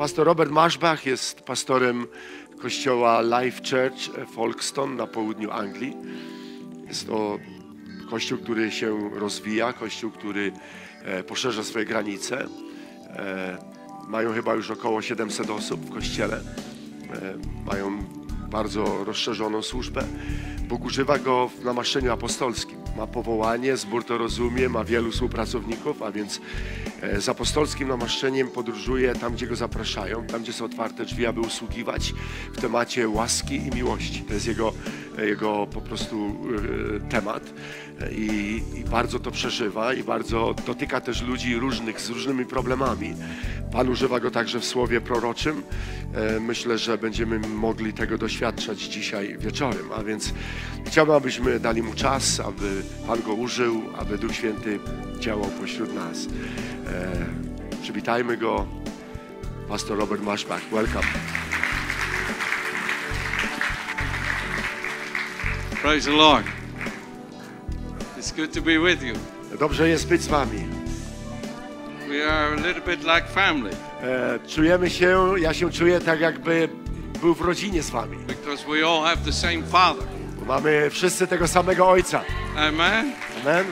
Pastor Robert Maszbach jest pastorem kościoła Life Church Folkestone na południu Anglii. Jest to kościół, który się rozwija, kościół, który e, poszerza swoje granice. E, mają chyba już około 700 osób w kościele. E, mają bardzo rozszerzoną służbę. Bóg używa go w namaszczeniu apostolskim. Ma powołanie, zbór to rozumie, ma wielu współpracowników, a więc e, z apostolskim namaszczeniem podróżuje tam, gdzie go zapraszają, tam, gdzie są otwarte drzwi, aby usługiwać w temacie łaski i miłości. To jest jego, jego po prostu e, temat I, i bardzo to przeżywa i bardzo dotyka też ludzi różnych, z różnymi problemami. Pan używa go także w słowie proroczym. E, Myślę, że będziemy mogli tego doświadczać dzisiaj wieczorem, a więc chciałbym, abyśmy dali mu czas, aby Pan go użył, aby Duch Święty działał pośród nas. E, Przywitajmy go. Pastor Robert Maszbach, welcome. Praise the Lord. It's good to be with you. Dobrze jest być z Wami. We are a little bit like family E, Czujemy się, ja się czuję tak, jakby był w rodzinie z Wami. because we all have the same Father. Bo mamy wszyscy tego samego Ojca. Amen. Amen.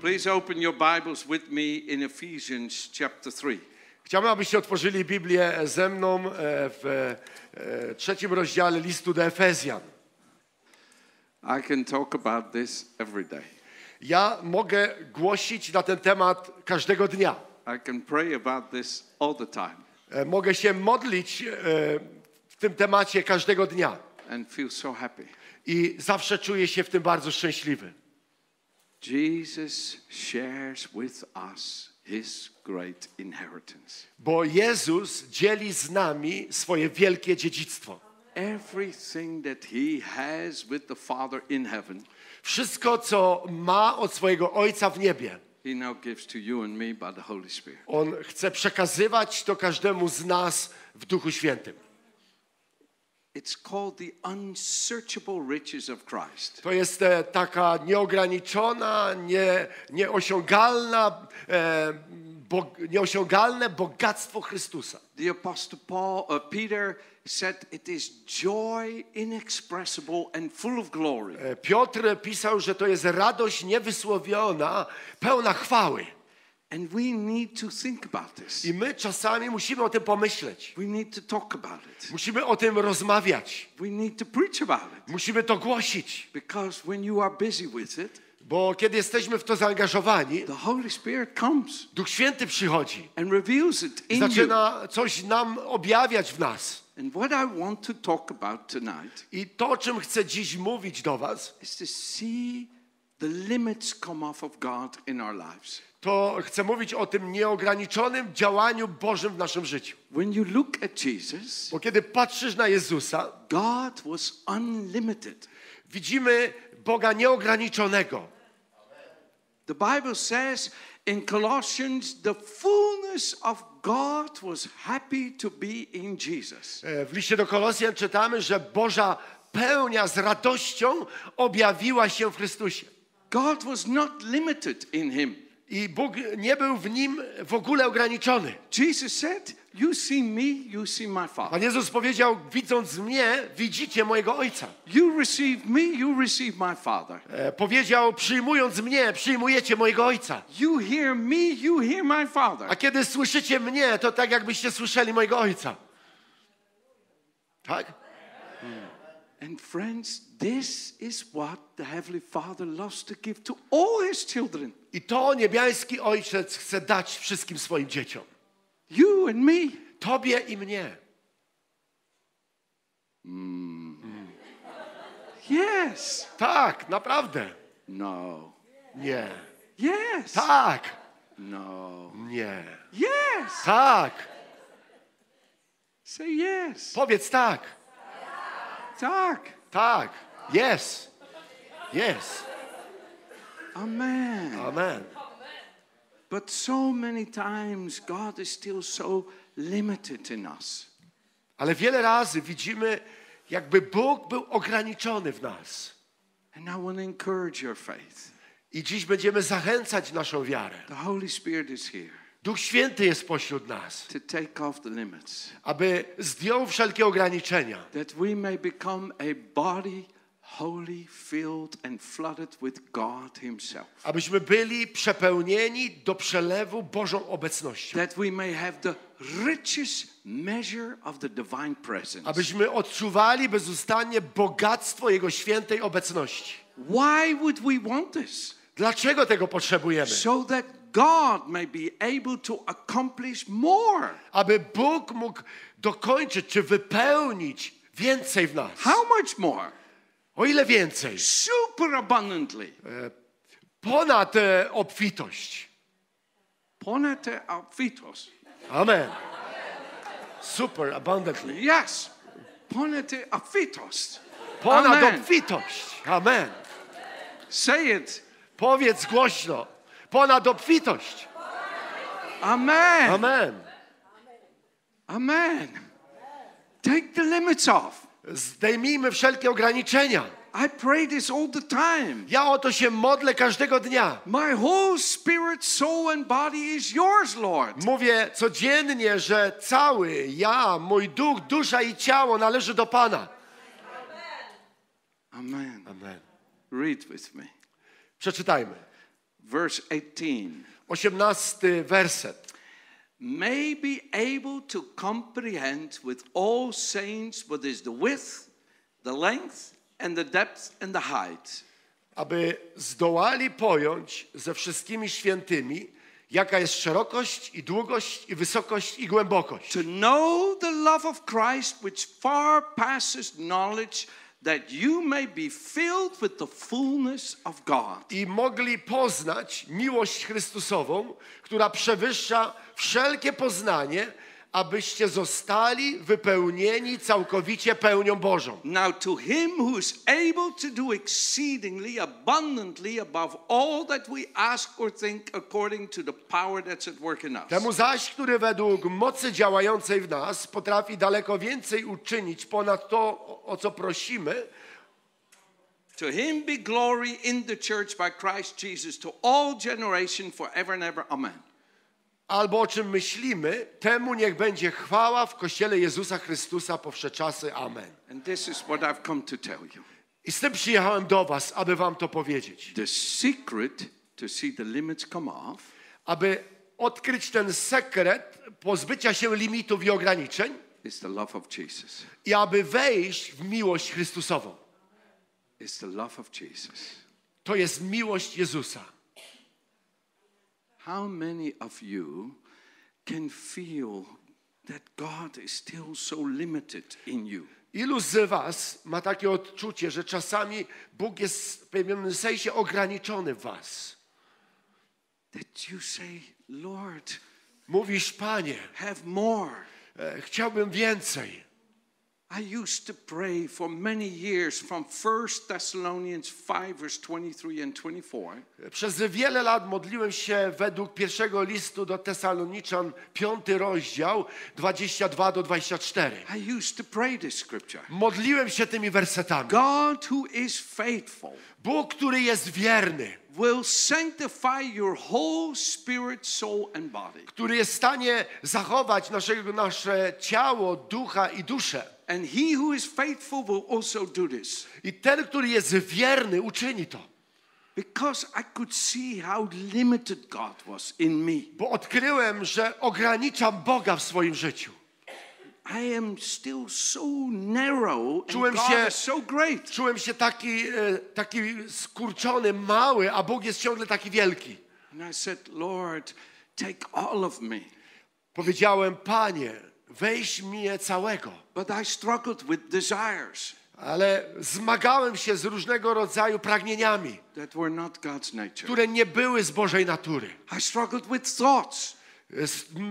Please open your Bibles with me in Ephesians chapter 3. Chciałbym, abyście otworzyli Biblię ze mną e, w e, trzecim rozdziale listu do Efezjan. I can talk about this every day. Ja mogę głosić na ten temat każdego dnia. I can pray about this all the time E, Mogę się modlić w tym temacie każdego dnia. and feel so happy. I zawsze czuję się w tym bardzo szczęśliwy. Jesus shares with us his great inheritance. Bo Jezus dzieli z nami swoje wielkie dziedzictwo. Everything that he has with the Father in heaven, Wszystko, co ma od swojego Ojca w niebie, he now gives to you and me by the Holy Spirit. On chce przekazywać to każdemu z nas w Duchu Świętym. It's called the unsearchable riches of Christ. To jest e, taka nieograniczona, nie, nieosiągalna, e, bo, nieosiągalne bogactwo Chrystusa. The apostle Paul, uh, Peter said it is joy inexpressible and full of glory. E, Piotr pisał, że to jest radość niewysłowiona, pełna chwały. And we need to think about this. I my czasami musimy o tym pomyśleć. We need to talk about it. Musimy o tym rozmawiać. We need to preach about it. Musimy to głosić. Because when you are busy with it, Bo kiedy jesteśmy w to zaangażowani, the Holy Spirit comes Duch Święty przychodzi. and reveals it in. Zaczyna coś nam objawiać w nas. And what I want to talk about tonight I to, o czym chcę dziś mówić do Was, is to see the limits come off of God in our lives. To chcę mówić o tym nieograniczonym działaniu Bożym w naszym życiu. When you look at Jesus, Bo kiedy patrzysz na Jezusa, God was unlimited. widzimy Boga nieograniczonego. The Bible says in Colossians, the fullness of God was happy to be in Jesus. E, W liście do Kolosjan czytamy, że Boża pełnia z radością objawiła się w Chrystusie. God was not limited in him. I Bóg nie był w nim w ogóle ograniczony. Jesus said, You see me, you see my Father. Pan Jezus powiedział, widząc mnie, widzicie mojego Ojca. You receive me, you receive my Father. E, Powiedział, przyjmując mnie, przyjmujecie mojego Ojca. You hear me, you hear my Father. A kiedy słyszycie mnie, to tak jakbyście słyszeli mojego Ojca. Tak? And friends, this is what the Heavenly Father loves to give to all His children. I to niebiański Ojciec chce dać wszystkim swoim dzieciom. You and me. Tobie i mnie. Yes. Tak, naprawdę. No. Nie. Yes. Tak. No. Nie. Yes. Tak. Say yes. Powiedz tak. Tak. Tak. Yes. Yes. Amen. Amen. But so many times God is still so limited in us. Ale wiele razy widzimy, jakby Bóg był ograniczony w nas. And I want to encourage your faith. I dziś będziemy zachęcać naszą wiarę. The Holy Spirit is here Duch Święty jest pośród nas, aby zdjął wszelkie ograniczenia, that we may become a body wholly filled and flooded with God Himself. abyśmy byli przepełnieni do przelewu Bożą obecnością, That we may have the richest measure of the divine presence. abyśmy odczuwali bezustannie bogactwo Jego świętej obecności. Why would we want this? Dlaczego tego potrzebujemy? So that God may be able to accomplish more. Aby Bóg mógł dokończyć czy wypełnić więcej w nas. How much more? O ile więcej? Super abundantly. Ponad e, obfitość. Ponete outfitos. Amen. Super abundantly. Yes. Ponete outfitos. Ponad Amen. obfitość. Amen. Say it. Powiedz głośno. Ponad obfitość. Amen. Amen. Amen. Take the limits off. Zdejmijmy wszelkie ograniczenia. I pray this all the time. Ja o to się modlę każdego dnia. My whole spirit, soul, and body is yours, Lord. Mówię codziennie, że cały ja, mój duch, dusza i ciało należy do Pana. Amen. Amen. Read with me. Przeczytajmy. Verse 18. Osiemnasty werset. May be able to comprehend with all saints what is the width, the length, and the depth and the height. Aby zdołali pojąć ze wszystkimi świętymi, jaka jest szerokość i długość i wysokość i głębokość. To know the love of Christ, which far passes knowledge, that you may be filled with the fullness of God. I mogli poznać miłość Chrystusową, która przewyższa wszelkie poznanie, abyście zostali wypełnieni całkowicie pełnią Bożą. Now, to him who is able to do exceedingly abundantly above all that we ask or think, according to the power that's at work in us. Temu zaś, który według mocy działającej w nas potrafi daleko więcej uczynić ponad to, o- co prosimy, To him be glory in the church by Christ Jesus to all generation forever and ever. Amen. Albo o czym myślimy, temu niech będzie chwała w Kościele Jezusa Chrystusa po wsze czasy. Amen. And this is what I've come to tell you. I z tym przyjechałem do was, aby wam to powiedzieć. The secret to see the limits come off Aby odkryć ten sekret pozbycia się limitów i ograniczeń is the love of Jesus. i aby wejść w miłość Chrystusową. The love of Jesus. To jest miłość Jezusa. How many of you can feel that God is still so limited in you? Ilu z was ma takie odczucie, że czasami Bóg jest w pewnym sensie ograniczony w was? That you say, Lord, Mówisz, Panie, have more. e, chciałbym więcej. I used to pray for many years from 1 Thessalonians 5, verse 23 and 24. Przez wiele lat modliłem się według pierwszego listu do Tesaloniczan, piąty rozdział, 22 do 24. I used to pray this scripture. Modliłem się tymi wersetami. God who is faithful Bóg, który jest wierny, will sanctify your whole spirit, soul, and body. który jest w stanie zachować naszego, nasze ciało, ducha i duszę. And he who is faithful will also do this. I ten, który jest wierny, uczyni to. Because I could see how limited God was in me. Bo odkryłem, że ograniczam Boga w swoim życiu. I am still so narrow and Czułem God się- is so great. Czułem się taki, e, taki skurczony, mały, a Bóg jest ciągle taki wielki. And I said, Lord, take all of me. Powiedziałem, Panie, weź mnie całego. But I struggled with desires Ale zmagałem się z różnego rodzaju pragnieniami, które nie były z Bożej natury. I struggled with thoughts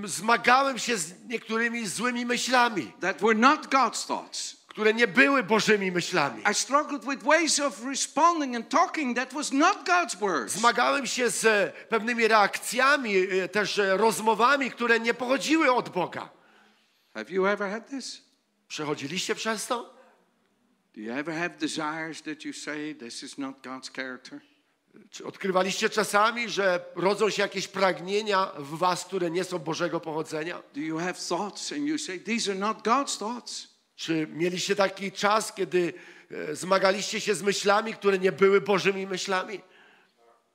Zmagałem się z niektórymi złymi myślami, które nie były Bożymi myślami. I struggled with ways of responding and talking that was not God's words. Zmagałem się z e, pewnymi reakcjami, e, też e, rozmowami, które nie pochodziły od Boga. Have you ever had this? Przechodziliście przez to? Do you ever have desires that you say this is not God's character? Czy odkrywaliście czasami, że rodzą się jakieś pragnienia w was, które nie są Bożego pochodzenia? Do you have thoughts and you say, These are not God's thoughts? Czy mieliście taki czas, kiedy e, zmagaliście się z myślami, które nie były Bożymi myślami?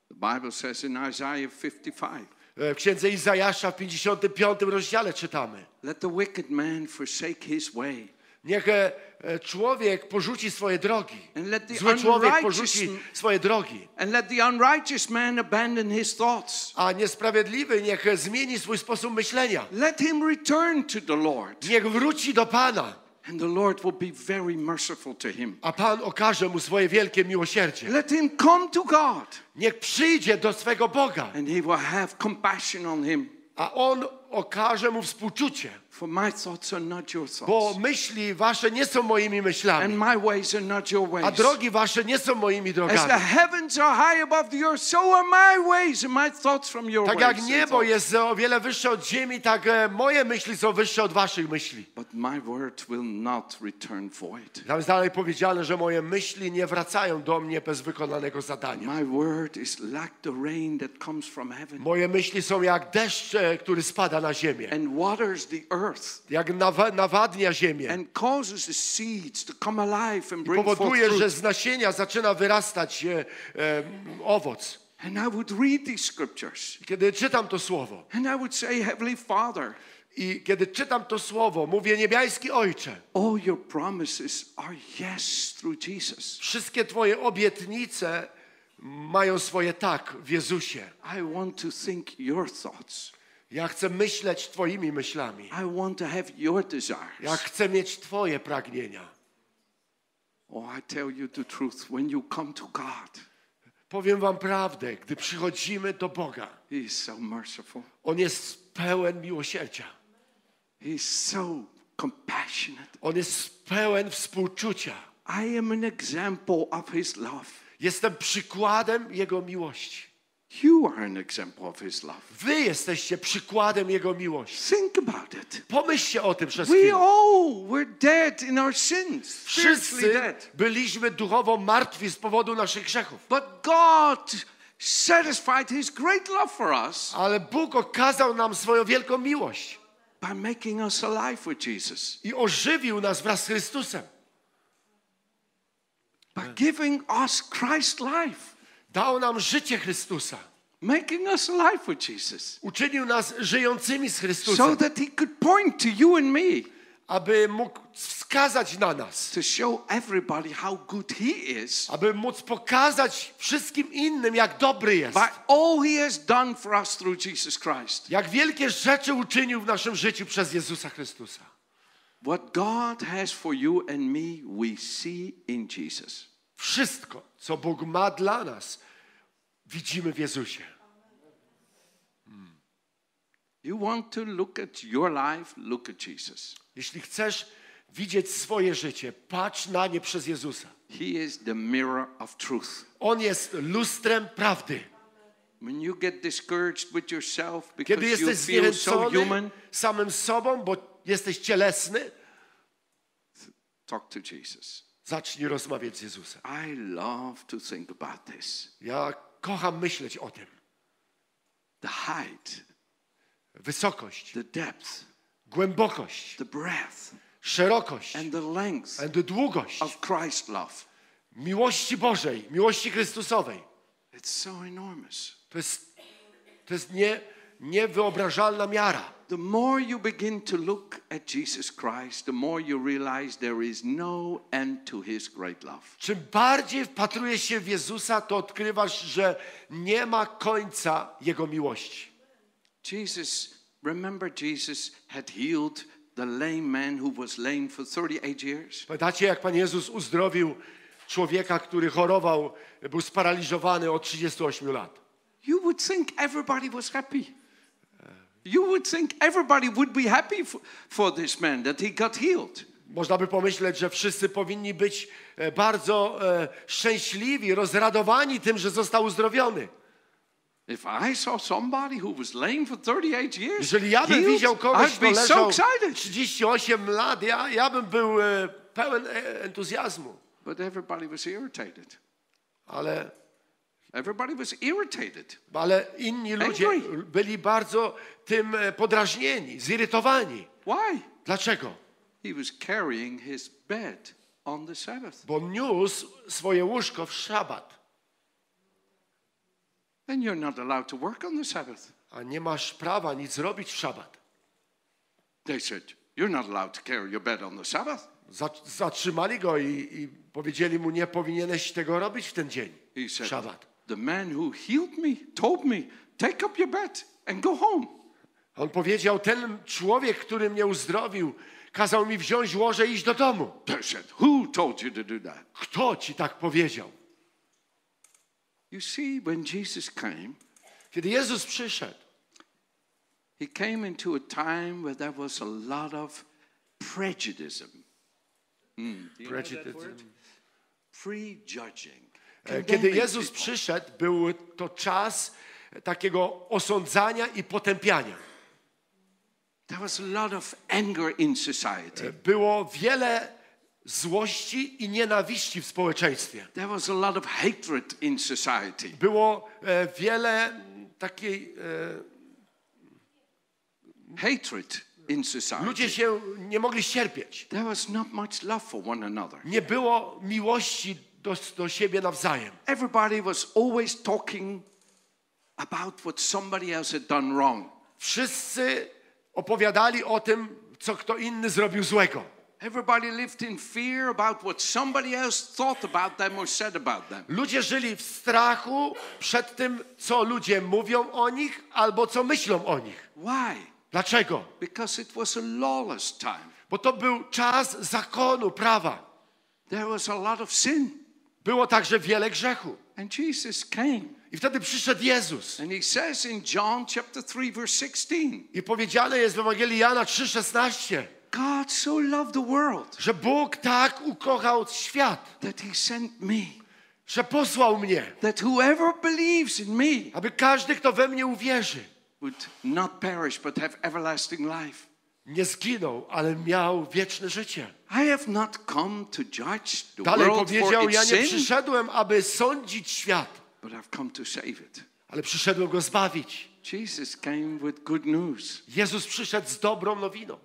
The Bible says in Isaiah 55, E, W księdze Izajasza w 55 rozdziale czytamy. Let the wicked man forsake his way, Niech e, e, człowiek porzuci swoje drogi. and let the Zły człowiek porzuci swoje drogi. and let the unrighteous man abandon his thoughts. A niesprawiedliwy niech zmieni swój sposób myślenia. Let him return to the Lord, Niech wróci do Pana, and the Lord will be very merciful to him. a Pan okaże mu swoje wielkie miłosierdzie. Let him come to God, Niech przyjdzie do swego Boga, and he will have compassion on him. a On okaże mu współczucie. For my thoughts are not your Bo thoughts, myśli wasze nie są moimi and myślami, my ways are not your a ways. drogi wasze nie są moimi As the drogami. heavens are high above the earth, so are my ways and my thoughts from your Tak ways. jak niebo jest o wiele wyższe od ziemi, tak e, moje myśli są wyższe od waszych myśli. But my word will not return void. Tam jest dalej powiedziane, że moje myśli nie wracają do mnie bez wykonanego zadania. My word is like the rain that comes from heaven Moje myśli są jak deszcz, e, który spada na ziemię, and waters the earth jak nawa- nawadnia ziemię and causes the seeds to come alive and i bring forth powoduje, że z nasienia zaczyna wyrastać e, e, owoc. And I would read these scriptures Kiedy czytam to słowo and I would say, Heavenly Father, i kiedy czytam to słowo, mówię niebiański Ojcze, all your promises are yes through Jesus. wszystkie Twoje obietnice mają swoje tak w Jezusie. I want to think your thoughts. Ja chcę myśleć Twoimi myślami. I want to have your desires. Ja chcę mieć Twoje pragnienia. Oh, I tell you the truth. When you come to God, Powiem Wam prawdę, gdy przychodzimy do Boga, He is so merciful. On jest pełen miłosierdzia. He is so compassionate. On jest pełen współczucia. I am an example of His love. Jestem przykładem Jego miłości. You are an example of His love. Wy jesteście przykładem Jego miłości. Think about it. Pomyślcie o tym przez We chwilę. all were dead in our sins, Wszyscy dead. byliśmy duchowo martwi z powodu naszych grzechów. But God satisfied His great love for us Ale Bóg okazał nam swoją wielką miłość by making us alive with Jesus, i ożywił nas wraz z Chrystusem. by giving us Christ's life, Dał nam życie Chrystusa. making us alive with Jesus, Uczynił nas żyjącymi z so Chrystusem, that He could point to you and me aby mógł wskazać na nas, to show everybody how good He is aby móc pokazać wszystkim innym, jak dobry jest. by all He has done for us through Jesus Christ. Jak wielkie rzeczy uczynił w naszym życiu przez Jezusa Chrystusa. What God has for you and me, we see in Jesus. Wszystko, co Bóg ma dla nas, widzimy w Jezusie. You want to look at your life, look at Jesus. Jeśli chcesz widzieć swoje życie, patrz na nie przez Jezusa. He is the mirror of truth. On jest lustrem prawdy. When you get discouraged with yourself Kiedy because you jesteś feel so human, samym sobą, bo jesteś cielesny, talk to Jesus. Zacznij rozmawiać z Jezusem. I love to think about this. Ja kocham myśleć o tym. The height, Wysokość, the depth, głębokość, the breadth, szerokość, and the length and długość of Christ's love. miłości Bożej, miłości Chrystusowej. It's so enormous. To jest, to jest nie, niewyobrażalna miara. The more you begin to look at Jesus Christ, the more you realize there is no end to his great love. Czym bardziej wpatrujesz się w Jezusa, to odkrywasz, że nie ma końca Jego miłości. Jesus, remember Jesus had healed the lame man who was lame for 38 years? Pamiętacie, jak Pan Jezus uzdrowił człowieka, który chorował, był sparaliżowany od 38 lat. You would think everybody was happy. You would think everybody would be happy for, for this man that he got healed. Można by pomyśleć, że wszyscy powinni być e, bardzo e, szczęśliwi, rozradowani tym, że został uzdrowiony. If I saw somebody who was lame for 38 years, Jeżeli ja bym healed, widział kogoś, I'd kto so leżał excited. 38 lat, ja, ja bym był e, pełen e, entuzjazmu. But everybody was irritated. Ale Everybody was irritated. Ale inni ludzie Angry. byli bardzo tym e, podrażnieni, zirytowani. Why? Dlaczego? He was carrying his bed on the Sabbath. Bo niósł swoje łóżko w szabat. And you're not allowed to work on the Sabbath. A nie masz prawa nic robić w szabat. They said, You're not allowed to carry your bed on the Sabbath. Za- Zatrzymali go i, i powiedzieli mu, nie powinieneś tego robić w ten dzień, w szabat. The man who healed me told me, Take up your bed and go home. On powiedział, ten człowiek, który mnie uzdrowił, kazał mi wziąć łoże i iść do domu. Said, Who told you to do that? Kto ci tak powiedział? You see, when Jesus came, Kiedy Jezus przyszedł, he came into a time where there was a lot of prejudice. That Prejudice. Prejudging. E, kiedy Jezus przyszedł, był to czas takiego osądzania i potępiania. There was a lot of anger in society. Było wiele złości i nienawiści w społeczeństwie. There was a lot of hatred in society. Było e, wiele takiej. E, Hatred in ludzie society. się nie mogli ścierpieć. There was not much love for one another. Nie było miłości do, do siebie nawzajem. Everybody was always talking about what somebody else had done wrong. Wszyscy opowiadali o tym, co kto inny zrobił złego. Everybody lived in fear about what somebody else thought about them or said about them. Ludzie żyli w strachu przed tym, co ludzie mówią o nich albo co myślą o nich. Why? Dlaczego? Because it was a lawless time. Bo to był czas zakonu, prawa. There was a lot of sin. Było także wiele grzechu. And Jesus came. I wtedy przyszedł Jezus. And he says in John chapter 3 verse 16, I powiedziane jest w Ewangelii Jana 3,16, God so loved the world że Bóg tak ukochał świat, that he sent me, że posłał mnie, that whoever believes in me aby każdy, kto we mnie uwierzy, would not perish but have everlasting life. nie zginął, ale miał wieczne życie. I have not come to judge the Dalej world for powiedział, ja its nie sin, przyszedłem, aby sądzić świat, but I've come to save it. ale przyszedłem go zbawić. Jesus came with good news, Jezus przyszedł z dobrą nowiną,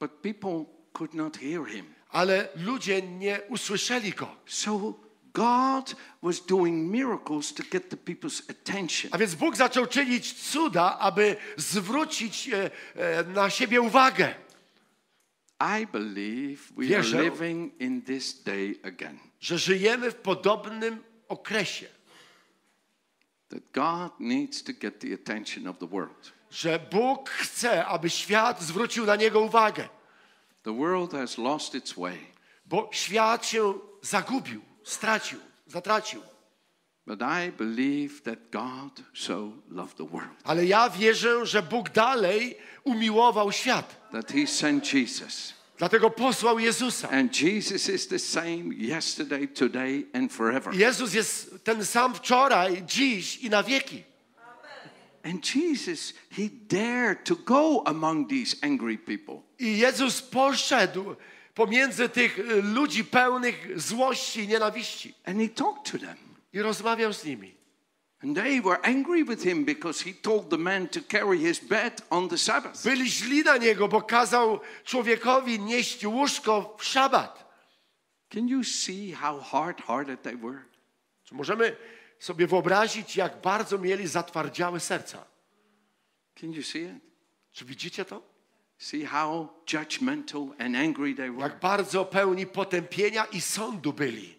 but people could not hear him. ale ludzie nie usłyszeli go. So God was doing miracles to get the people's attention. A więc Bóg zaczął czynić cuda, aby zwrócić e, e, na siebie uwagę. I believe we are Wierzę. living in this day again. że żyjemy w podobnym okresie, That God needs to get the attention of the world. że Bóg chce, aby świat zwrócił na niego uwagę, The world has lost its way, bo świat się zagubił, stracił, zatracił. Ale ja wierzę, że Bóg dalej umiłował świat. that He sent Jesus. Dlatego posłał Jezusa. And Jesus is the same yesterday, today, and forever. Jezus jest ten sam wczoraj, dziś i na wieki. And Jesus, He dared to go among these angry people. I Jezus poszedł pomiędzy tych y, ludzi pełnych złości i nienawiści And He talked to them. I rozmawiał z nimi. And they were angry with Him because He told the man to carry his bed on the Sabbath. Byli źli na niego, bo kazał człowiekowi nieść łóżko w szabat. Can you see how hard hearted they were? Czy możemy sobie wyobrazić, jak bardzo mieli zatwardziałe serca? Can you see it? Czy widzicie to? See how judgmental and angry they were? Jak bardzo pełni potępienia i sądu byli.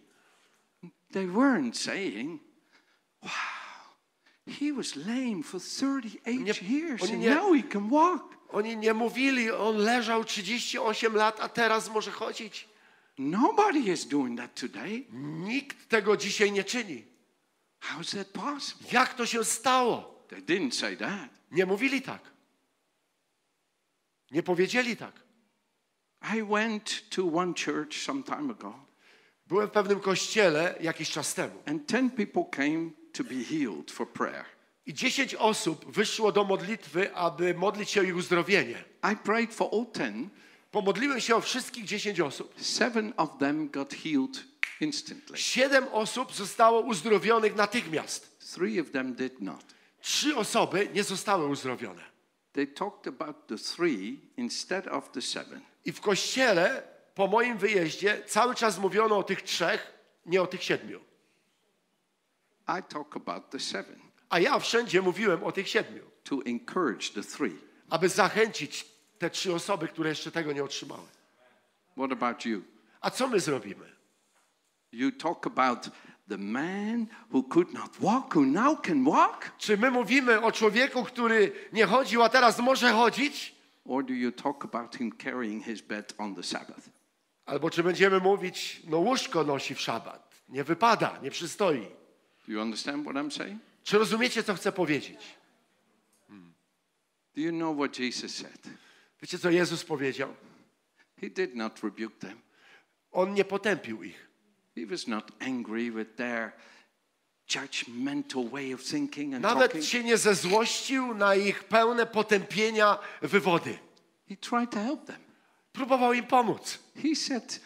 They weren't saying, wow, he was lame for 38 Nie- years and nie- now he can walk. Oni nie mówili, on leżał 38 lat, a teraz może chodzić. Nobody is doing that today. Nikt tego dzisiaj nie czyni. How is that possible? Jak to się stało? They didn't say that. Nie mówili tak. Nie powiedzieli tak. I went to one church some time ago, Byłem w pewnym kościele jakiś czas temu and 10 people came to be healed for prayer. i 10 osób wyszło do modlitwy, aby modlić się o ich uzdrowienie. I prayed for all 10. Pomodliłem się o wszystkich 10 osób. Seven of them got healed instantly. Siedem osób zostało uzdrowionych natychmiast. Three of them did not. Trzy osoby nie zostały uzdrowione. They talked about the three instead of the seven. I w kościele po moim wyjeździe cały czas mówiono o tych trzech, nie o tych siedmiu. A ja wszędzie mówiłem o tych siedmiu, aby zachęcić te trzy osoby, które jeszcze tego nie otrzymały. What about you? A co my zrobimy? You talk about the man who could not walk, who now can walk? Czy my mówimy o człowieku, który nie chodził, a teraz może chodzić? Or do you talk about him carrying his bed on the Sabbath? Albo czy będziemy mówić, no łóżko nosi w szabat. Nie wypada, nie przystoi. Do you understand what I'm saying? Czy rozumiecie, co chcę powiedzieć? Do you know what Jesus said? Wiecie, co Jezus powiedział? He did not rebuke them. On nie potępił ich. He was not angry with their judgmental way of thinking and Nawet talking. się nie zezłościł na ich pełne potępienia wywody. He tried to help them. Próbował im pomóc. He said,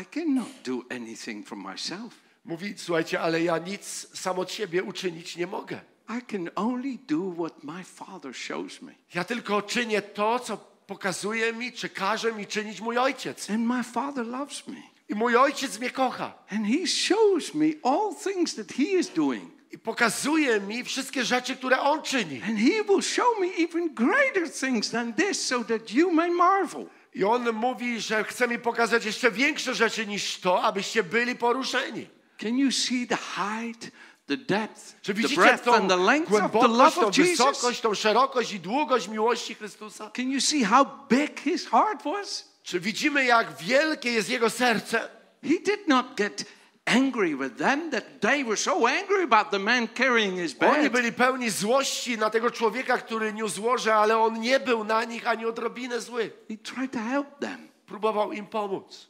I cannot do anything for myself. Mówi, słuchajcie, ale ja nic sam od siebie uczynić nie mogę. I can only do what my Father shows me. Ja tylko czynię to, co pokazuje mi, czy każe mi czynić mój ojciec. And my Father loves me. I mój ojciec mnie kocha. And He shows me all things that He is doing. I pokazuje mi wszystkie rzeczy, które on czyni. And He will show me even greater things than this so that you may marvel. I on mówi, że chce mi pokazać jeszcze większe rzeczy niż to, abyście byli poruszeni. Can you see the height, the depth, Czy the breadth and the length of the love of Jesus? wysokość, tą szerokość i długość miłości Chrystusa? Can you see how big His heart was? Czy widzimy, jak wielkie jest Jego serce? He did not get angry with them that they were so angry about the man carrying his Oni bed. byli pełni złości na tego człowieka, który niósł łoże, ale on nie był na nich ani odrobinę zły. He tried to help them. Próbował im pomóc.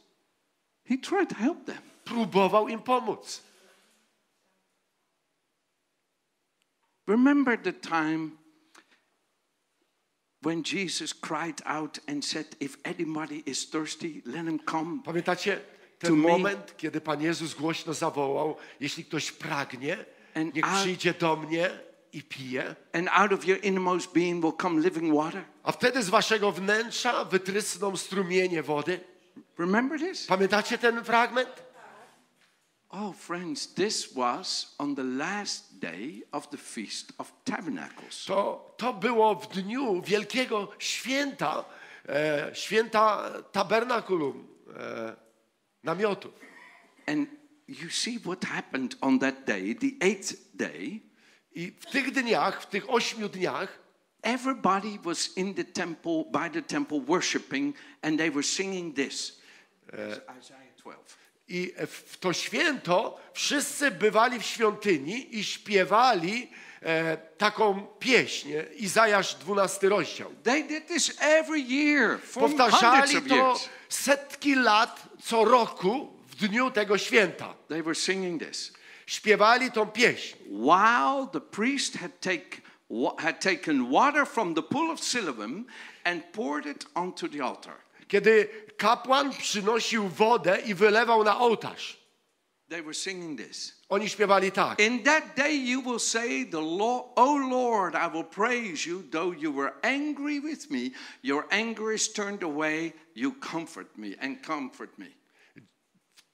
He tried to help them. Próbował im pomóc. Remember the time when Jesus cried out and said, If anybody is thirsty, let him come. Pamiętacie ten me- moment, kiedy Pan Jezus głośno zawołał, jeśli ktoś pragnie, niech przyjdzie do mnie i pije, And out of your innermost being will come living water. a wtedy z waszego wnętrza wytrysną strumienie wody. Remember this? Pamiętacie ten fragment? Oh, friends, this was on the last day of the Feast of Tabernacles. To, to było w dniu wielkiego święta, e, święta tabernakulum, e, namiotów. And you see what happened on that day, the eighth day. I w tych dniach, w tych ośmiu dniach, Everybody was in the temple, by the temple, worshiping, and they were singing this. Isaiah 12. i w to święto wszyscy bywali w świątyni i śpiewali e, taką pieśń, Izajasz 12 rozdział. They did this every year Powtarzali to years. setki lat co roku w dniu tego święta. They were singing this. Śpiewali tą pieśń. The priest had, had taken water from the pool of Siloam and poured it onto the altar. Kiedy kapłan przynosił wodę i wylewał na ołtarz, They were singing this. oni śpiewali tak. In that day you will say, the Lord, O Lord, I will praise you, though you were angry with me. Your anger is turned away. You comfort me and comfort me.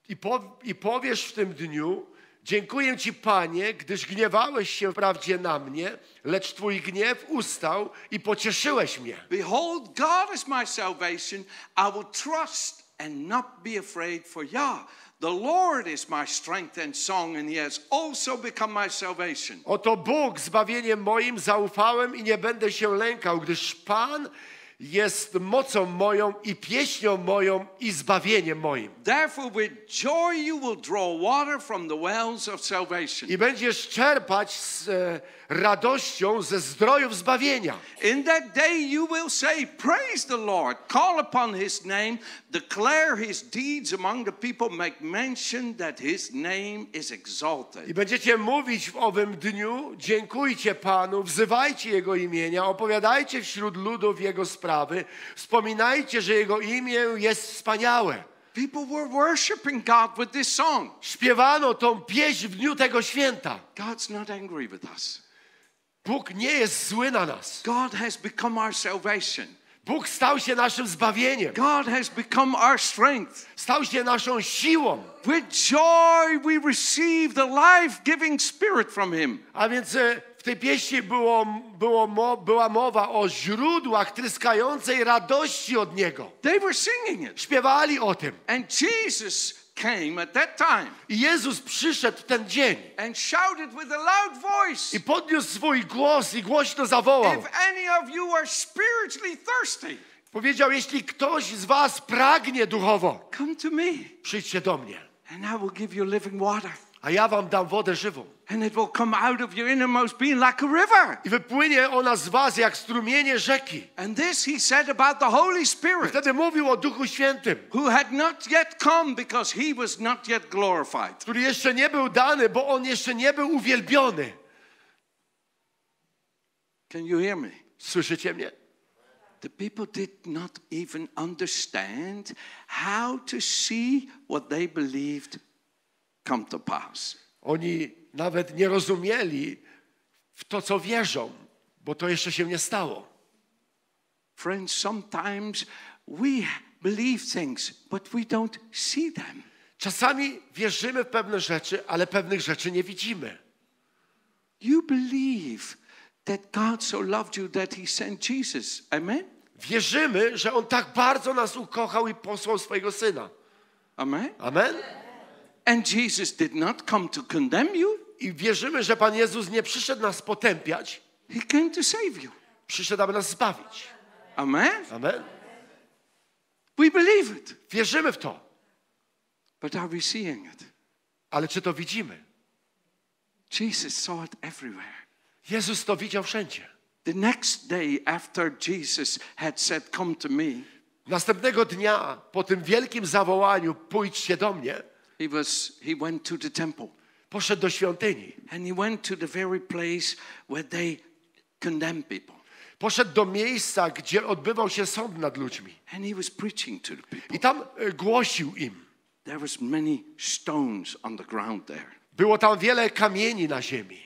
I, po, I powiesz w tym dniu, dziękuję Ci Panie, gdyż gniewałeś się wprawdzie na mnie, lecz Twój gniew ustał i pocieszyłeś mnie. Behold, God is my salvation. I will trust and not be afraid, for Yah, the Lord is my strength and song, and He has also become my salvation. Oto Bóg zbawieniem moim zaufałem i nie będę się lękał, gdyż Pan jest mocą moją i pieśnią moją i zbawieniem moim. Therefore, with joy you will draw water from the wells of salvation. I będziesz czerpać z e, radością ze zdrojów zbawienia. In that day you will say, Praise the Lord, call upon his name, declare his deeds among the people, make mention that his name is I exalted. będziecie mówić w owym dniu, dziękujcie Panu, wzywajcie Jego imienia, opowiadajcie wśród ludów Jego sprawy, wspominajcie, że Jego imię jest wspaniałe. People were worshiping God with this song. Śpiewano tą pieśń w dniu tego święta. God's not angry with us. Bóg nie jest zły na nas. God has become our salvation. Bóg stał się naszym zbawieniem. God has become our strength. Stał się naszą siłą. With joy we receive the life-giving spirit from him. A więc e, w tej pieśni było, było, była mowa o źródłach tryskającej radości od Niego. They were singing it. Śpiewali o tym. And Jesus came at that time I Jezus przyszedł ten dzień and shouted with a loud voice, i podniósł swój głos i głośno zawołał. If any of you are spiritually thirsty, Powiedział, jeśli ktoś z was pragnie duchowo, come to me przyjdźcie do mnie, and I will give you living water. a ja wam dam wodę żywą. And it will come out of your innermost being like a river. I wypłynie ona z was jak strumienie rzeki. And this he said about the Holy Spirit, Wtedy mówił o Duchu Świętym, who had not yet come because he was not yet glorified. który jeszcze nie był dany, bo on jeszcze nie był uwielbiony. Can you hear me? Słyszycie mnie? The people did not even understand how to see what they believed come to pass. Oni nawet nie rozumieli w to, co wierzą, bo to jeszcze się nie stało. Friends, sometimes we believe things, but we don't see them. Czasami wierzymy w pewne rzeczy, ale pewnych rzeczy nie widzimy. You believe that God so loved you that he sent Jesus. Amen? Wierzymy, że On tak bardzo nas ukochał i posłał swojego Syna. Amen? Amen? And Jesus did not come to condemn you, I wierzymy, że Pan Jezus nie przyszedł nas potępiać, he came to save you. przyszedł, aby nas zbawić. Amen? Amen? We believe it. Wierzymy w to, But are we seeing it? ale czy to widzimy? Jesus saw it everywhere. Jezus to widział wszędzie. The next day after Jesus had said, Come to me, Następnego dnia, po tym wielkim zawołaniu, pójdźcie do mnie, he, was, he went to the temple. poszedł do świątyni. And he went to the very place where they condemn people. Poszedł do miejsca, gdzie odbywał się sąd nad ludźmi. And he was preaching to the people. I tam e, głosił im. There was many stones on the ground there. Było tam wiele kamieni na ziemi.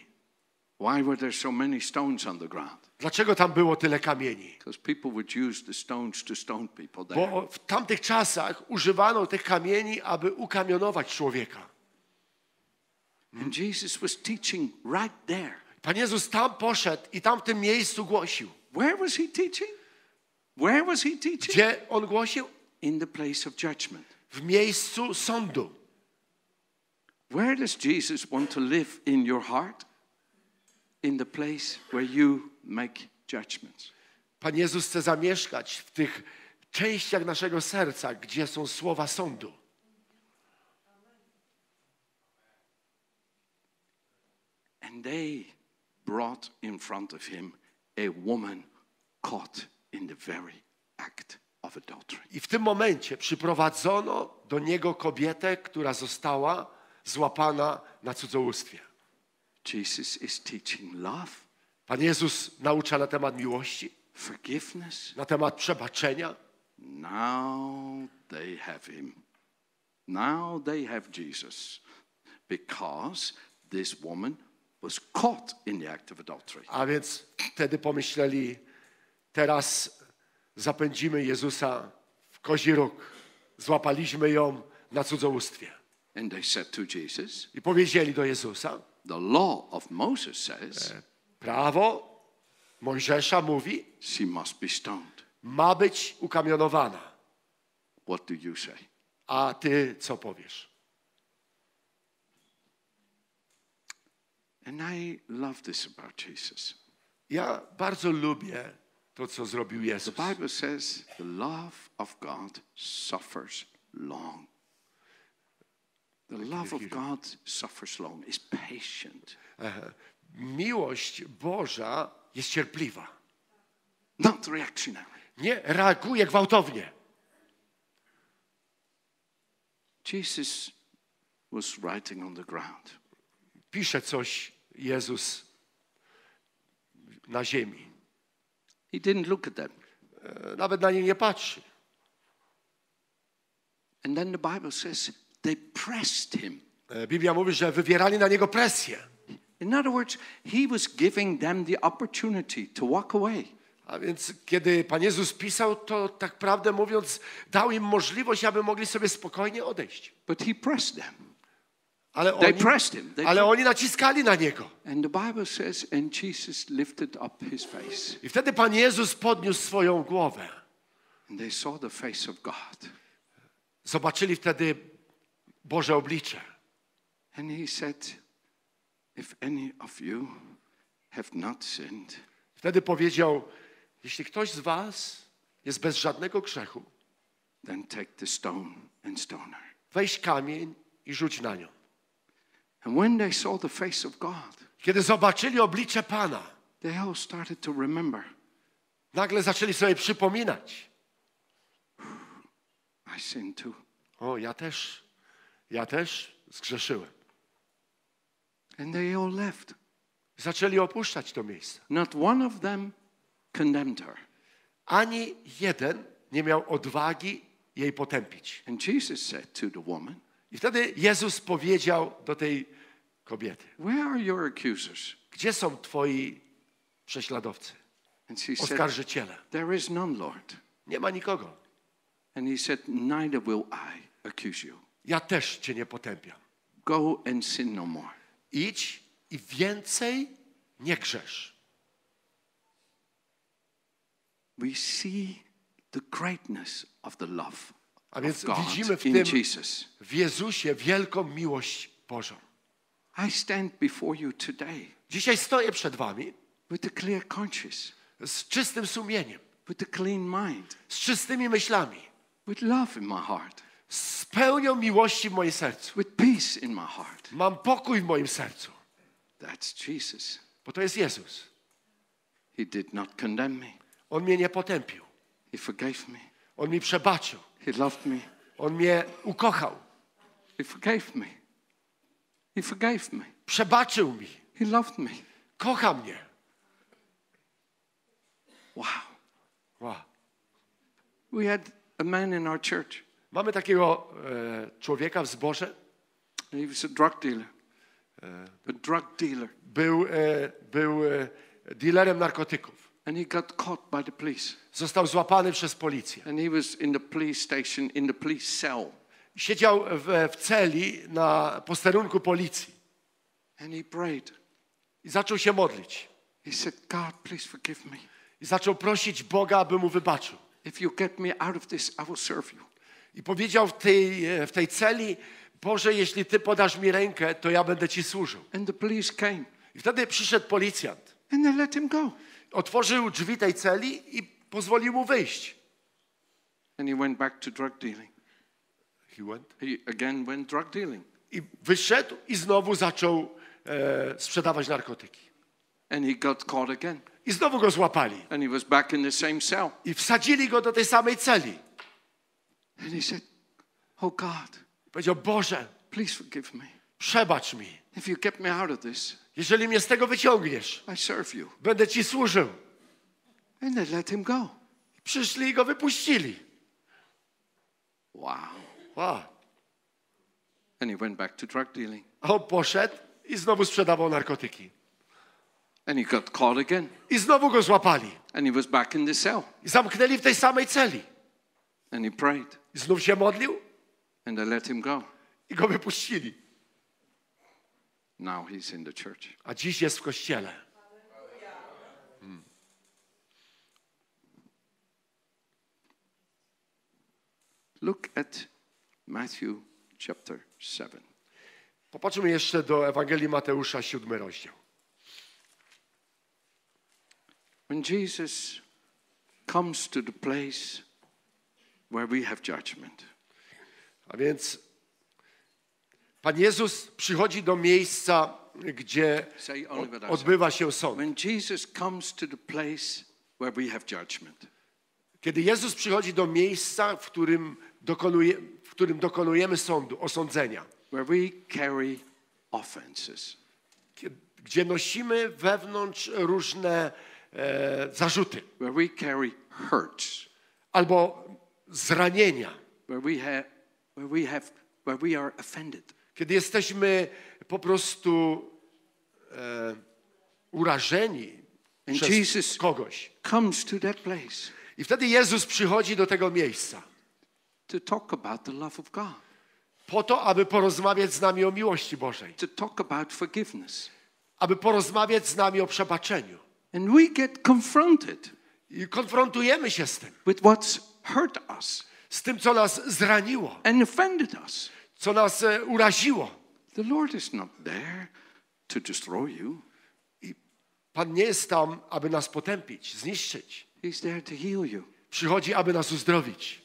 Why were there so many stones on the ground? Dlaczego tam było tyle kamieni? Bo w tamtych czasach używano tych kamieni, aby ukamionować człowieka. And Jesus was teaching right there. Pan Jezus tam poszedł i tam w tym miejscu głosił. Where was he teaching? Where was he teaching? Gdzie on głosił? In the place of judgment. W miejscu sądu. Where does Jesus want to live in your heart? In the place where you make judgments. Pan Jezus chce zamieszkać w tych częściach naszego serca, gdzie są słowa sądu. And they brought in front of him a woman caught in the very act of adultery. I w tym momencie przyprowadzono do niego kobietę, która została złapana na cudzołóstwie. Jesus is teaching love, Pan Jezus naucza na temat miłości, forgiveness. na temat przebaczenia. Now they have him. Now they have Jesus because this woman was caught in the act of adultery. A więc wtedy pomyśleli, teraz zapędzimy Jezusa w kozi róg. Złapaliśmy ją na cudzołóstwie. And they said to Jesus, I powiedzieli do Jezusa, The law of Moses says prawo Mojżesza mówi, she must be stoned. ma być ukamionowana. What do you say? A ty co powiesz? And I love this about Jesus. Ja bardzo lubię to, co zrobił The Jezus. Bible says the love of God suffers long. The love of God suffers long, is patient, Miłość Boża jest cierpliwa. not reactionary. Nie reaguje gwałtownie. Jesus was writing on the ground. Pisze coś Jezus na ziemi. He didn't look at them. E, Nawet na nie nie patrzy. And then the Bible says they pressed him. E, Biblia mówi, że wywierali na niego presję. In other words, he was giving them the opportunity to walk away. A więc kiedy Pan Jezus pisał, to tak prawdę mówiąc, dał im możliwość, aby mogli sobie spokojnie odejść. But he pressed them. Ale They oni, pressed him. They ale oni naciskali na niego. And the Bible says, and Jesus lifted up his face. I wtedy Pan Jezus podniósł swoją głowę. And they saw the face of God. Zobaczyli wtedy Boże oblicze. And he said, Wtedy powiedział, jeśli ktoś z was jest bez żadnego grzechu, then take the stone and stone her. weź kamień i rzuć na nią. And when they saw the face of God, Kiedy zobaczyli oblicze Pana, they all started to remember nagle zaczęli sobie przypominać. I sinned too. O, ja też, ja też zgrzeszyłem. And they all left. Zaczęli opuszczać to miejsce. Not one of them condemned her. Ani jeden nie miał odwagi jej potępić. And Jesus said to the woman, I wtedy Jezus powiedział do tej kobiety, Where are your accusers? gdzie są twoi prześladowcy, And she said, oskarżyciele? There is none, Lord. Nie ma nikogo. And he said, Neither will I accuse you. Ja też cię nie potępiam. Go and sin no more. Idź i więcej nie grzesz. We see the greatness of the love A więc of God widzimy w in tym, Jesus. w Jezusie wielką miłość Bożą. I stand before you today Dzisiaj stoję przed wami with a clear conscience, z czystym sumieniem, with a clean mind, z czystymi myślami, with love in my heart, z pełnią miłości w moim sercu. with peace in my heart. Mam pokój w moim sercu, That's Jesus. bo to jest Jezus. He did not condemn me. On mnie nie potępił. He forgave me. On mi przebaczył. He loved me. On mnie ukochał. He forgave me. He forgave me. Przebaczył mi. He loved me. Kocha mnie. Wow. Wow. We had a man in our church. Mamy takiego e, człowieka w zborze. He was a drug dealer. A drug dealer. Był, e, był e, dealerem narkotyków. And he got caught by the police. Został złapany przez policję. And he was in the police station, in the police cell. Siedział w, w celi na posterunku policji And he prayed. i zaczął się modlić. He said, God, please forgive me. I zaczął prosić Boga, aby mu wybaczył. If you get me out of this, I will serve you. I powiedział w tej, e, w tej celi, Boże, jeśli Ty podasz mi rękę, to ja będę Ci służył. And the police came I wtedy przyszedł policjant. and they let him go. Otworzył drzwi tej celi i pozwolił mu wyjść. And he went back to drug dealing. He went. He again went drug dealing. I wyszedł i znowu zaczął e, sprzedawać narkotyki. And he got caught again. I znowu go złapali. And he was back in the same cell. I wsadzili go do tej samej celi. And he said, Oh God, Powiedział, Boże, please forgive me. przebacz mi. If you get me out of this, Jeżeli mnie z tego wyciągniesz, I serve you. będę Ci służył. And they let him go. Przyszli i go wypuścili. Wow. Wow. And he went back to drug dealing. A on poszedł i znowu sprzedawał narkotyki. And he got caught again. I znowu go złapali. And he was back in the cell. I zamknęli w tej samej celi. And he prayed. I znów się modlił And they let him go. i go wypuścili. Now he's in the church. A dziś jest w kościele. Look at Matthew chapter 7. Popatrzmy jeszcze do Ewangelii Mateusza, siódmy rozdział. When Jesus comes to the place where we have judgment, A więc Pan Jezus przychodzi do miejsca, gdzie odbywa się sąd. When Jesus comes to the place where we have judgment, Kiedy Jezus przychodzi do miejsca, w którym, dokonuje, w którym dokonujemy sądu, osądzenia, where we carry offenses, kie- gdzie nosimy wewnątrz różne e, zarzuty. Where we carry hurts, albo zranienia, where we have where we, have, where we are offended. Kiedy jesteśmy po prostu e, urażeni And przez Jesus- kogoś. Comes to that place I wtedy Jezus przychodzi do tego miejsca to talk about the love of God, po to, aby porozmawiać z nami o miłości Bożej, to talk about forgiveness. aby porozmawiać z nami o przebaczeniu. And we get confronted I konfrontujemy się z tym, with what's hurt us z tym, co nas zraniło, and offended us. co nas e, uraziło. The Lord is not there to destroy you, Pan nie jest tam, aby nas potępić, zniszczyć. He's there to heal you. Przychodzi, aby nas uzdrowić,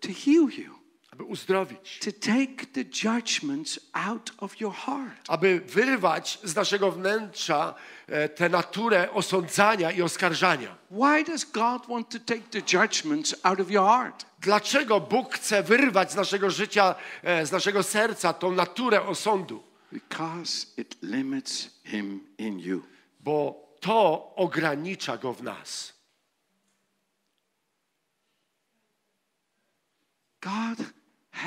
To heal you, aby uzdrowić, to take the judgments out of your heart. aby wyrwać z naszego wnętrza e, tę naturę osądzania i oskarżania. Why does God want to take the judgments out of your heart? Dlaczego Bóg chce wyrwać z naszego życia, e, z naszego serca tą naturę osądu? Because it limits Him in you. Bo to ogranicza go w nas. God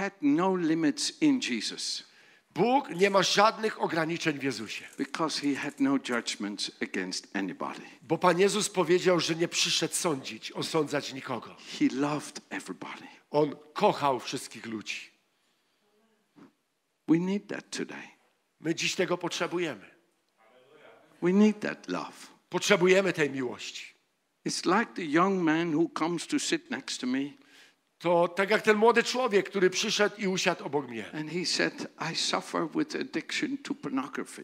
had no limits in Jesus Bóg nie ma żadnych ograniczeń w Jezusie. because He had no judgments against anybody. Bo Pan Jezus powiedział, że nie przyszedł sądzić, osądzać nikogo. He loved everybody. On kochał wszystkich ludzi. We need that today. My dziś tego potrzebujemy. We need that love. Potrzebujemy tej miłości. It's like the young man who comes to sit next to me To tak jak ten młody człowiek, który przyszedł i usiadł obok mnie and he said, I suffer with addiction to pornography.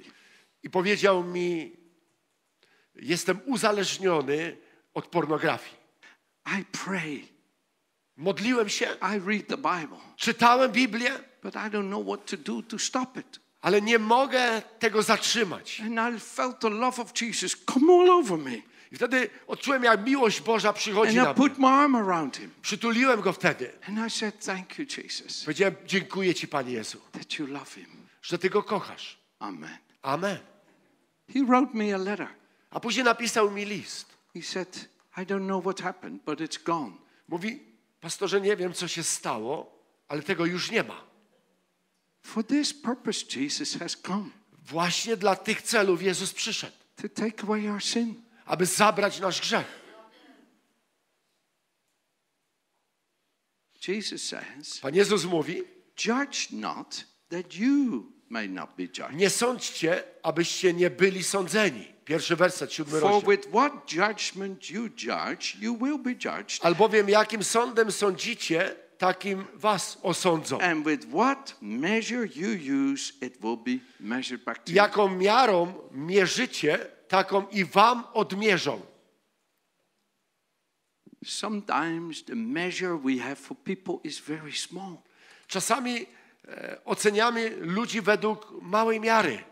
i powiedział mi: Jestem uzależniony od pornografii. I pray, Modliłem się, I read the Bible, czytałem Biblię, but I don't know what to do to stop it. ale nie mogę tego zatrzymać. And I felt the love of Jesus come all over me. I wtedy odczułem, jak miłość Boża przychodzi And na mnie. Przytuliłem go wtedy. And I said, Thank you, Jesus, Powiedziałem: Dziękuję Ci, Panie Jezu, that you love him. że Ty go kochasz. Amen. Amen. He wrote me a letter. A później napisał mi list. He said, I don't know what happened, but it's gone. Mówi: Pastorze, nie wiem, co się stało, ale tego już nie ma. For this purpose, Jesus has come Właśnie dla tych celów Jezus przyszedł, to take away our sin. Aby zabrać nasz grzech. Jesus says, Pan Jezus mówi: Judge not that you may not be judged. Nie sądźcie, abyście nie byli sądzeni. Pierwszy werset, siódmy For rozdział. with what judgment you judge, you will be judged. Albowiem jakim sądem sądzicie, takim was osądzą. And with what measure you use, it will be measured back to you. Jaką miarą mierzycie, taką i wam odmierzą. Sometimes the measure we have for people is very small. Czasami e, oceniamy ludzi według małej miary.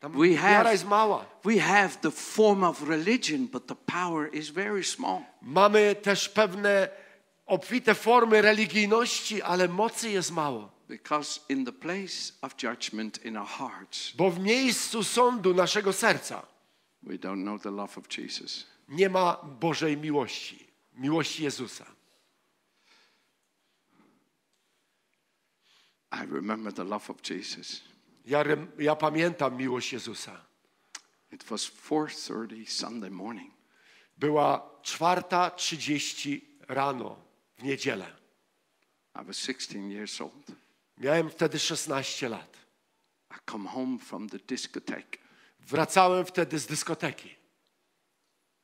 Tam We have- miara jest mała. We have the form of religion, but the power is very small. Mamy też pewne obfite formy religijności, ale mocy jest mało. Because in the place of judgment in our hearts, Bo w miejscu sądu naszego serca we don't know the love of Jesus. nie ma Bożej miłości, miłości Jezusa. I remember the love of Jesus. Ja, rem- ja pamiętam miłość Jezusa. It was 4:30 Sunday morning. Była czwarta trzydzieści rano w niedzielę. I was 16 years old. Miałem wtedy 16 lat. I come home from the discotheque. Wracałem wtedy z dyskoteki.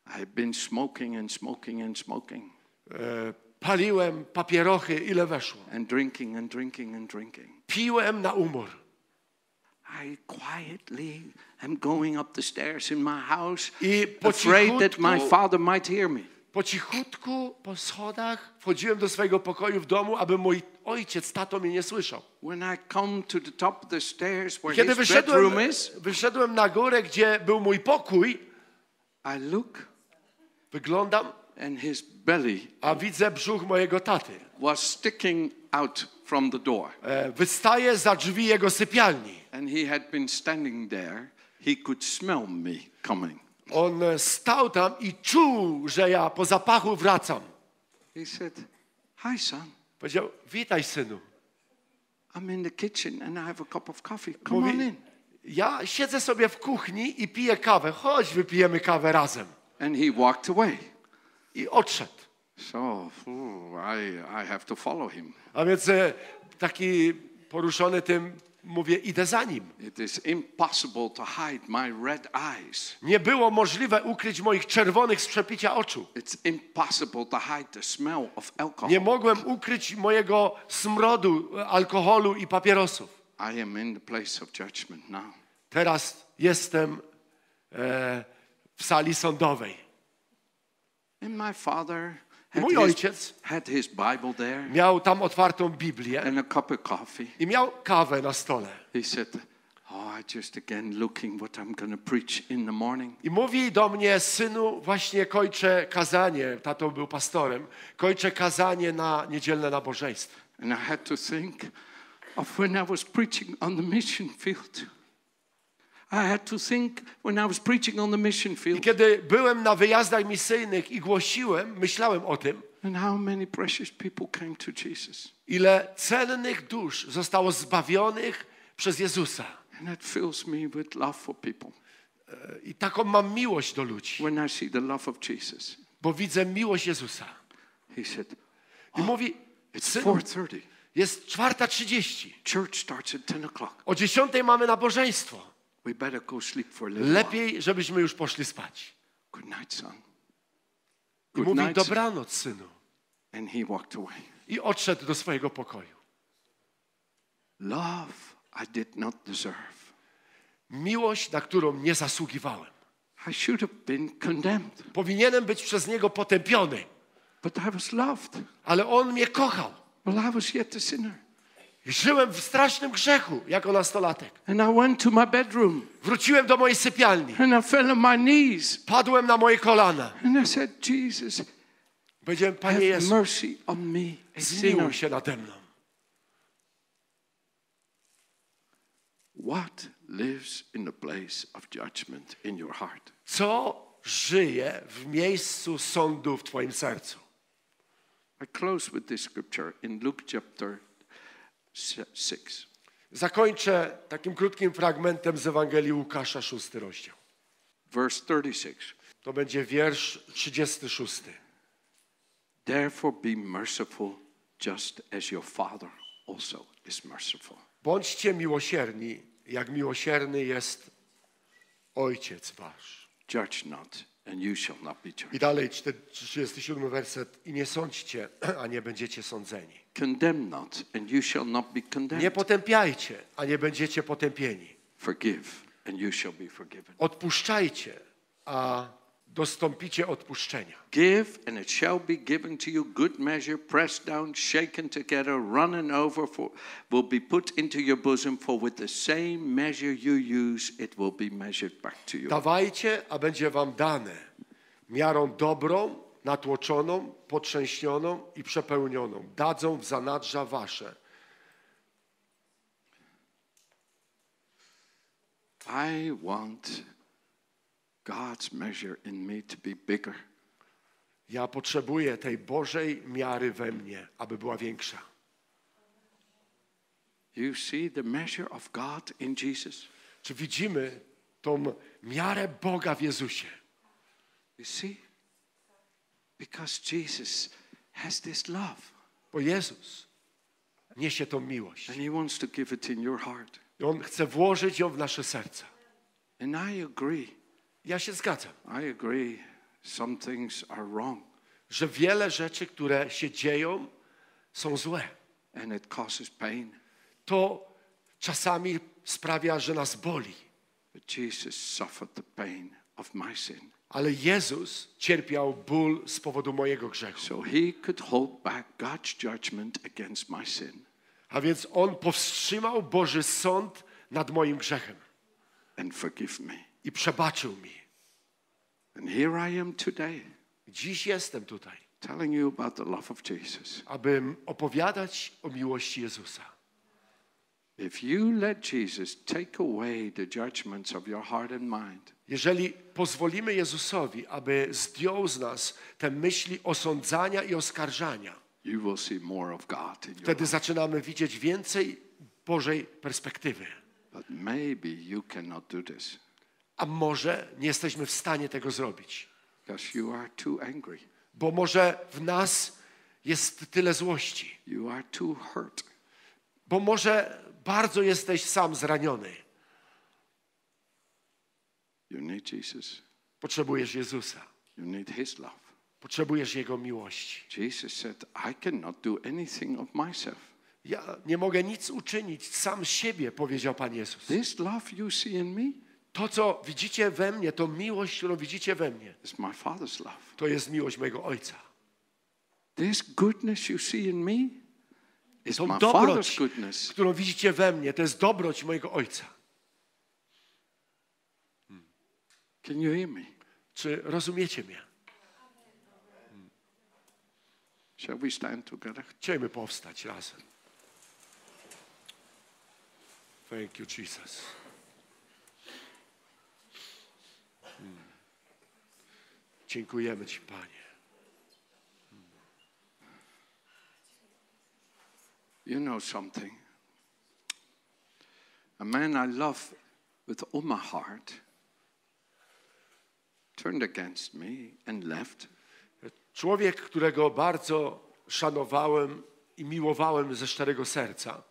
I had been smoking and smoking and smoking E, Paliłem papierochy, ile weszło. and drinking and drinking and drinking. Piłem na umór. I quietly am going up the stairs in my house, I po afraid that my father might hear me. Po cichutku, po schodach wchodziłem do swojego pokoju w domu, aby mój ojciec, tato mnie nie słyszał. I Kiedy wyszedłem, wyszedłem na górę, gdzie był mój pokój, wyglądam, and his belly a widzę brzuch mojego taty. was sticking out from the door. E, Wystaje za drzwi jego sypialni. And he had been standing there. He could smell me coming. On stał tam i czuł, że ja po zapachu wracam. He said, Hi, son. Powiedział, witaj synu. I'm in the kitchen and I have a cup of coffee. Come on in. ja siedzę sobie w kuchni i piję kawę. Chodź, wypijemy kawę razem. And he walked away. I odszedł. So ooh, I, I have to follow him. A więc e, taki poruszony tym, mówię, idę za nim. Nie było możliwe ukryć moich czerwonych z przepicia oczu. Nie mogłem ukryć mojego smrodu e, alkoholu i papierosów. Teraz jestem e, w sali sądowej. And my father Mój ojciec had his Bible there miał tam otwartą Biblię and a cup of coffee. i miał kawę na stole. He said, Oh, I just again looking what I'm going to preach in the morning. I mówi do mnie, synu, właśnie kończę kazanie, tato był pastorem, kończę kazanie na niedzielne nabożeństwo. And I had to think of when I was preaching on the mission field. I kiedy byłem na wyjazdach misyjnych i głosiłem, myślałem o tym, and how many precious people came to Jesus. ile cennych dusz zostało zbawionych przez Jezusa. And that fills me with love for people I taką mam miłość do ludzi, when I see the love of Jesus. bo widzę miłość Jezusa. He said, I mówi, It's synu, 4.30. jest czwarta trzydzieści. Church starts at 10 o'clock. O dziesiątej mamy nabożeństwo. We better go sleep for a little while. Lepiej, żebyśmy już poszli spać. Good night, son. I Good mówi, night. dobranoc, synu. And he walked away. I odszedł do swojego pokoju. Love I did not deserve. Miłość, na którą nie zasługiwałem. I should have been condemned, Powinienem być przez Niego potępiony, but I was loved. ale On mnie kochał. Well, I was yet a sinner. Żyłem w strasznym grzechu jako nastolatek. And I went to my bedroom Wróciłem do mojej sypialni. and I fell on my knees Padłem na moje kolana. and I said, Jesus, Powiedziałem, Panie Jezu, mercy on me, zmiłuj się nade mną. What lives in the place of judgment in your heart? Co żyje w miejscu sądu w Twoim sercu? I close with this scripture in Luke chapter 6. Zakończę takim krótkim fragmentem z Ewangelii Łukasza, szósty rozdział. Verse 36. To będzie wiersz 36. Therefore be merciful, just as your Father also is merciful. Bądźcie miłosierni, jak miłosierny jest Ojciec Wasz. Judge not, and you shall not be judged. I dalej 37 werset. I nie sądźcie, a nie będziecie sądzeni. Condemn not, and you shall not be Nie condemned. potępiajcie, a nie będziecie potępieni. Forgive, and you shall be forgiven. Odpuszczajcie, a dostąpicie odpuszczenia. Give, and it shall be given to you good measure, pressed down, shaken together, running over, for will be put into your bosom. For with the same measure you use, it will be measured back to you. Dawajcie, a będzie wam dane. Miarą dobrą, natłoczoną, potrzęśnioną i przepełnioną. Dadzą w zanadrza wasze. I want God's measure in me to be bigger. Ja potrzebuję tej Bożej miary we mnie, aby była większa. You see the measure of God in Jesus? Czy widzimy tą miarę Boga w Jezusie? You see? Because Jesus has this love Bo Jezus niesie tą miłość. and He wants to give it in your heart. I On chce włożyć ją w nasze serca. And I agree. Ja się zgadzam, I agree. Some things are wrong że wiele rzeczy, które się dzieją, są złe. and it causes pain. To czasami sprawia, że nas boli. But Jesus suffered the pain of my sin Ale Jezus cierpiał ból z powodu mojego grzechu. so He could hold back God's judgment against my sin A więc On powstrzymał Boży sąd nad moim grzechem and forgive me. I przebaczył mi. And here I am today Dziś jestem tutaj, telling you about the love of Jesus. aby opowiadać o miłości Jezusa. If you let Jesus take away the judgments of your heart and mind, Jeżeli pozwolimy Jezusowi, aby zdjął z nas te myśli osądzania i oskarżania, you will see more of God in Wtedy zaczynamy widzieć więcej Bożej perspektywy. But maybe you cannot do this A może nie jesteśmy w stanie tego zrobić, bo może w nas jest tyle złości, bo może bardzo jesteś sam zraniony. Potrzebujesz Jezusa, potrzebujesz Jego miłości. Jesus said, I cannot do anything of myself. Ja nie mogę nic uczynić sam siebie, powiedział Pan Jezus. This love you see in me To, co widzicie we mnie, to miłość, którą widzicie we mnie, is my Father's love. to jest miłość mojego Ojca. This goodness you see in me is Tą my Father's dobroć, goodness. którą widzicie we mnie, to jest dobroć mojego Ojca. Can you hear me? Czy rozumiecie mnie? Shall we stand together? Chcielibyśmy powstać razem. Thank you, Jesus. Dziękujemy Ci, Panie. You know something. A man I love with all my heart turned against me and left. Człowiek, którego bardzo szanowałem i miłowałem ze szczerego serca,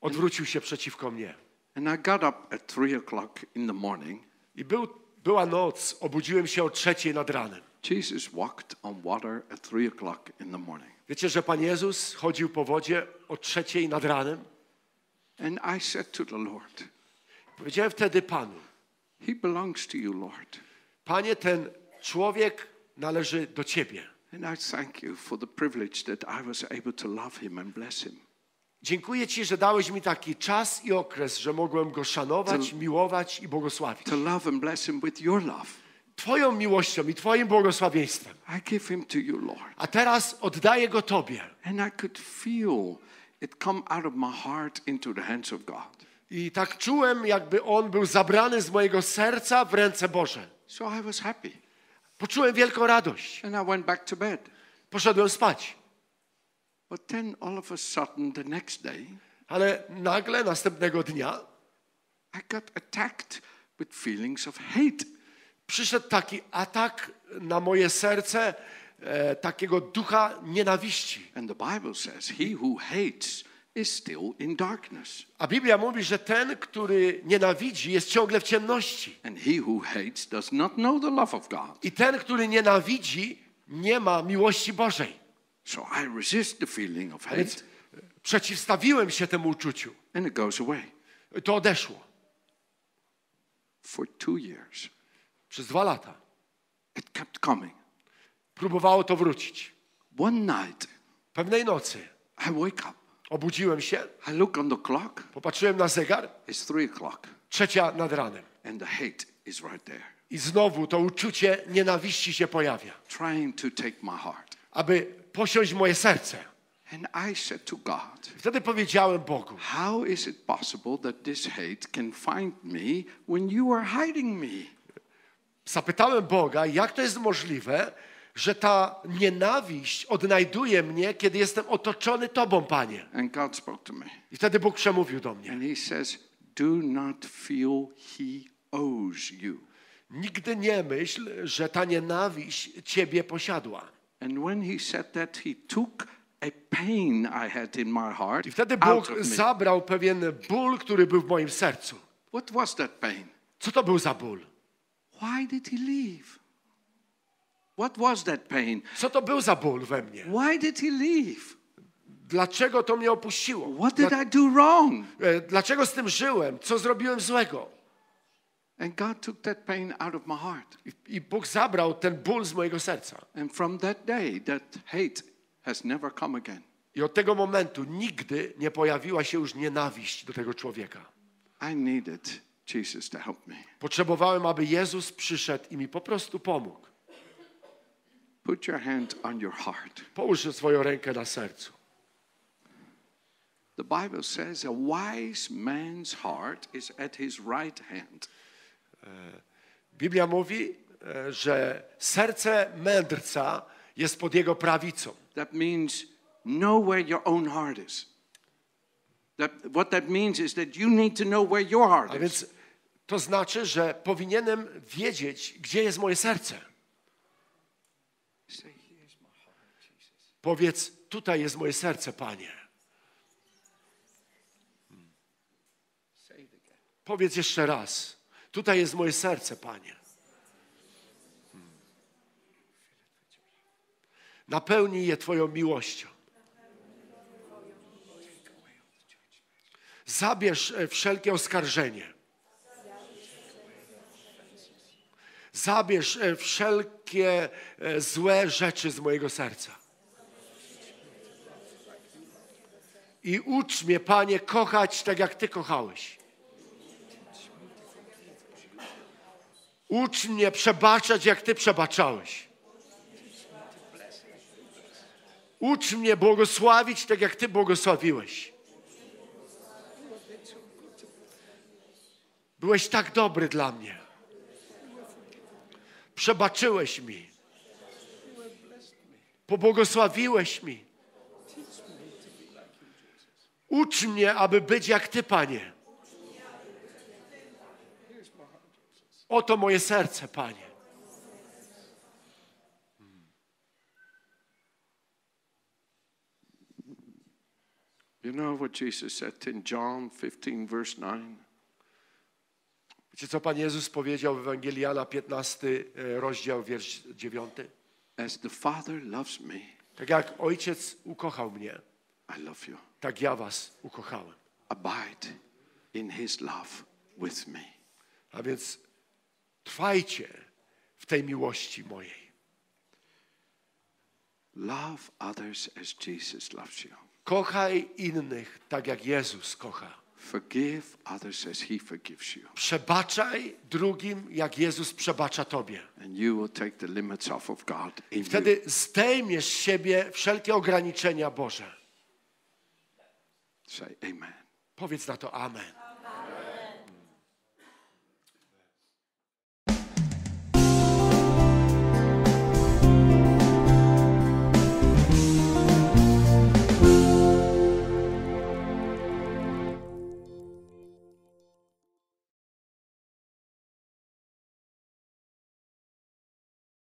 odwrócił się przeciwko mnie. And I got up at three o'clock in the morning. I był, była noc, obudziłem się o trzeciej nad ranem. Jesus walked on water at three o'clock in the morning. Wiecie, że Pan Jezus chodził po wodzie o trzeciej nad ranem? And I said to the Lord, Powiedziałem wtedy Panu, He belongs to you, Lord. Panie, ten człowiek należy do Ciebie. And I thank you for the privilege that I was able to love him and bless him. Dziękuję Ci, że dałeś mi taki czas i okres, że mogłem go szanować, miłować i błogosławić. To love and bless him with your love. Twoją miłością i Twoim błogosławieństwem. I give him to you, Lord. A teraz oddaję go Tobie. And I could feel it come out of my heart into the hands of God. I tak czułem, jakby on był zabrany z mojego serca w ręce Boże. So I was happy. Poczułem wielką radość. And I went back to bed. Poszedłem spać. But then all of a sudden, the next day, Ale nagle, następnego dnia, I got attacked with feelings of hate. przyszedł taki atak na moje serce e, takiego ducha nienawiści. And the Bible says, He who hates is still in darkness. A Biblia mówi, że ten, który nienawidzi, jest ciągle w ciemności. And he who hates does not know the love of God. I ten, który nienawidzi, nie ma miłości Bożej. So I resist the feeling of hate, Więc przeciwstawiłem się temu uczuciu. and it goes away. To odeszło For two years, przez dwa lata. it kept coming. Próbowało to wrócić. One night, Pewnej nocy I wake up. obudziłem się, I look on the clock. popatrzyłem na zegar, It's three o'clock, trzecia nad ranem. and the hate is right there, I znowu to uczucie nienawiści się pojawia, trying to take my heart. aby posiąść moje serce. And I said to God, Wtedy powiedziałem Bogu, How is it possible that this hate can find me when you are hiding me? zapytałem Boga, jak to jest możliwe, że ta nienawiść odnajduje mnie, kiedy jestem otoczony Tobą, Panie. And God spoke to me. I wtedy Bóg przemówił do mnie. And He says, Do not feel He owes you. Nigdy nie myśl, że ta nienawiść Ciebie posiadła. And when He said that, He took a pain I had in my heart I wtedy Bóg zabrał pewien ból, który był w moim sercu. What was that pain? Co to był za ból? Why did He leave? What was that pain? Co to był za ból we mnie? Why did He leave? Dlaczego to mnie opuściło? What did I do wrong? E, Dlaczego z tym żyłem? Co zrobiłem złego? And God took that pain out of my heart. I- Bóg zabrał ten ból z mojego serca. And from that day, that hate has never come again. I od tego momentu nigdy nie pojawiła się już nienawiść do tego człowieka. I needed Jesus to help me. Potrzebowałem, aby Jezus przyszedł i mi po prostu pomógł. Put your hand on your heart. Połóż swoją rękę na sercu. The Bible says a wise man's heart is at his right hand. Biblia mówi, e, że serce mędrca jest pod jego prawicą. That means know where your own heart is. That, what that means is that you need to know where your heart A is. więc to znaczy, że powinienem wiedzieć, gdzie jest moje serce. Powiedz, tutaj jest moje serce, Panie. Powiedz jeszcze raz. Tutaj jest moje serce, Panie. Napełnij je Twoją miłością. Zabierz e, wszelkie oskarżenie. Zabierz e, wszelkie e, złe rzeczy z mojego serca. I ucz mnie, Panie, kochać tak, jak Ty kochałeś. Ucz mnie przebaczać, jak Ty przebaczałeś. Ucz mnie błogosławić, tak jak Ty błogosławiłeś. Byłeś tak dobry dla mnie. Przebaczyłeś mi. Pobłogosławiłeś mi. Ucz mnie, aby być jak Ty, Panie. Oto moje serce, Panie. You know what Jesus said in John 15, verse 9? Wiecie, co Pan Jezus powiedział w Ewangelii Jana 15, e, rozdział, wiersz 9? As the Father loves me, Tak jak Ojciec ukochał mnie, I love you. tak ja was ukochałem. Abide in His love with me. A więc trwajcie w tej miłości mojej. Love others as Jesus loves you. Kochaj innych tak jak Jezus kocha. Forgive others as He forgives you. Przebaczaj drugim jak Jezus przebacza tobie. And you will take the limits off of God in you. Wtedy zdejmiesz z siebie wszelkie ograniczenia Boże. Say amen. Powiedz na to amen.